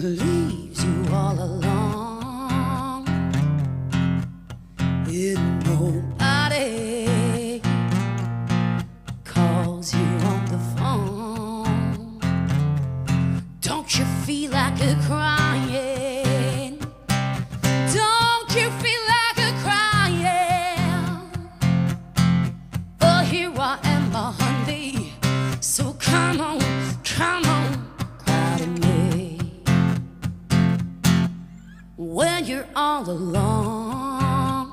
leaves you all alone. And nobody calls you on the phone. Don't you feel like a crying? You're all alone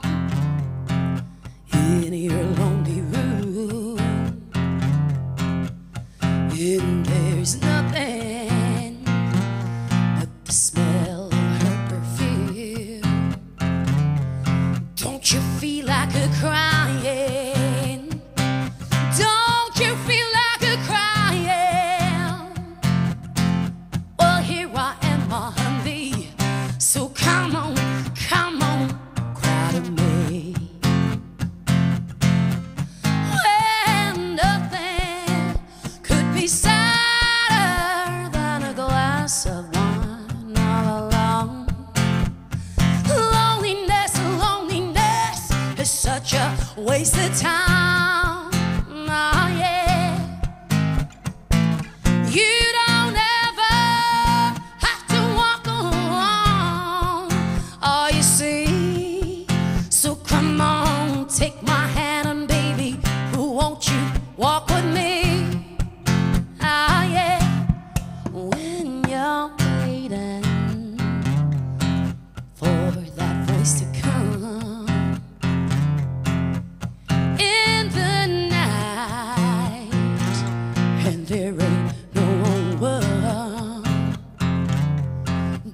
in your lonely room, and there's nothing but the smell of her perfume. Don't you feel like a crying? Be sadder than a glass of wine all alone. Loneliness, loneliness is such a waste of time. Oh, yeah. You don't ever have to walk alone. Oh, you see. And there ain't no one.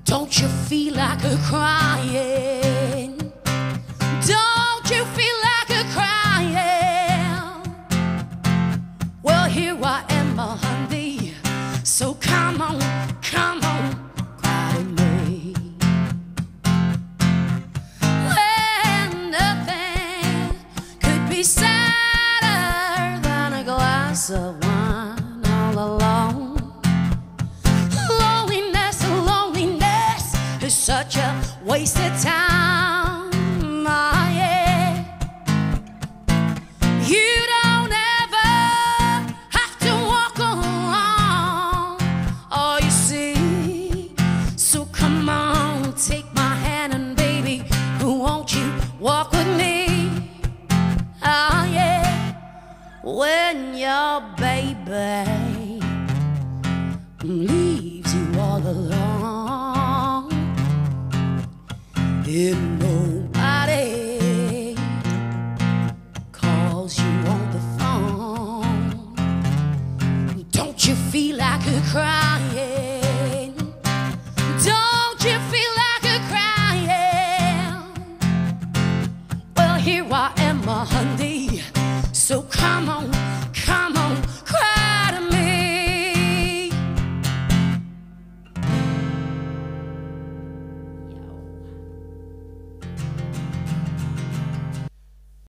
Don't you feel like a crying? Don't you feel like a crying? Well, here I am, my honey. So come on, come on, cry to me. Nothing could be sadder than a glass of such a waste of time. Ah, yeah. You don't ever have to walk alone. Oh, you see. So come on, take my hand and baby, won't you walk with me? Ah, yeah. When your baby leaves you all alone, on the phone. Don't you feel like a crying? Don't you feel like a crying? Well, here I am, my honey. So come on,